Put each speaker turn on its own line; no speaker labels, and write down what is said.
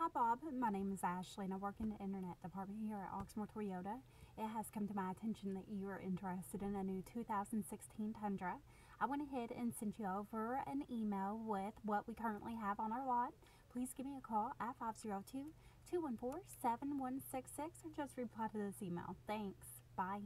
Hi Bob, my name is Ashley and I work in the internet department here at Oxmoor Toyota. It has come to my attention that you are interested in a new 2016 Tundra. I went ahead and sent you over an email with what we currently have on our lot. Please give me a call at 502-214-7166 or just reply to this email. Thanks. Bye.